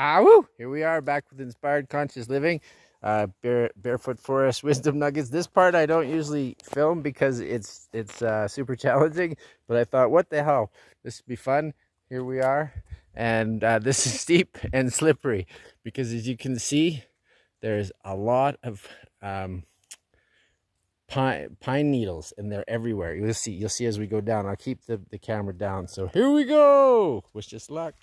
Ah, woo! Here we are back with Inspired Conscious Living, uh, bare, Barefoot Forest Wisdom Nuggets. This part I don't usually film because it's it's uh, super challenging, but I thought, what the hell? This would be fun. Here we are, and uh, this is steep and slippery because as you can see, there's a lot of um, pine pine needles and they're everywhere. You'll see. You'll see as we go down. I'll keep the, the camera down. So here we go. Wish us luck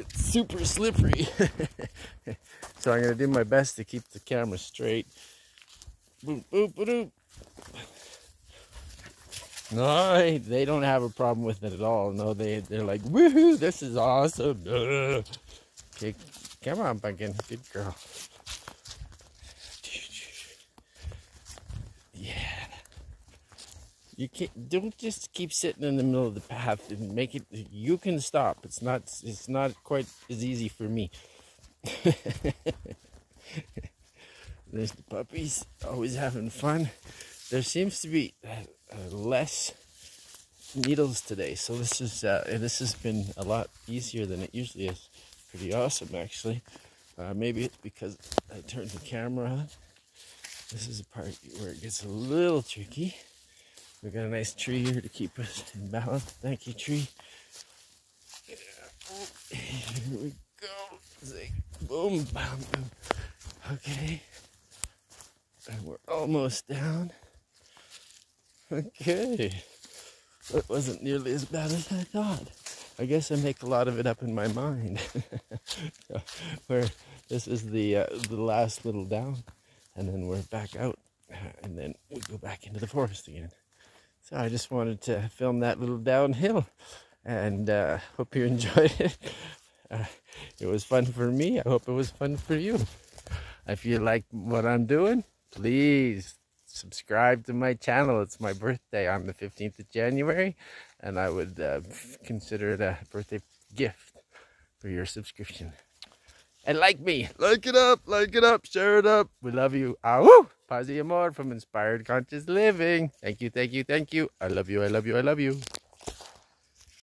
it's super slippery. so I'm gonna do my best to keep the camera straight. Boop, boop, boop. No, they don't have a problem with it at all. No, they they're like, woohoo, this is awesome. Okay, come on, pumpkin, good girl. You can't don't just keep sitting in the middle of the path and make it you can stop. It's not it's not quite as easy for me. There's the puppies always having fun. There seems to be uh, uh, less needles today. So this is uh, this has been a lot easier than it usually is. Pretty awesome actually. Uh, maybe it's because I turned the camera on. This is a part where it gets a little tricky we got a nice tree here to keep us in balance. Thank you, tree. Here we go. Boom, bam, boom. Okay. And we're almost down. Okay. That wasn't nearly as bad as I thought. I guess I make a lot of it up in my mind. Where this is the uh, the last little down, and then we're back out, and then we go back into the forest again. So I just wanted to film that little downhill and uh, hope you enjoyed it. Uh, it was fun for me. I hope it was fun for you. If you like what I'm doing, please subscribe to my channel. It's my birthday on the 15th of January, and I would uh, consider it a birthday gift for your subscription. And like me, like it up, like it up, share it up. We love you. Ahoo! Paz y Amor from Inspired Conscious Living. Thank you, thank you, thank you. I love you, I love you, I love you.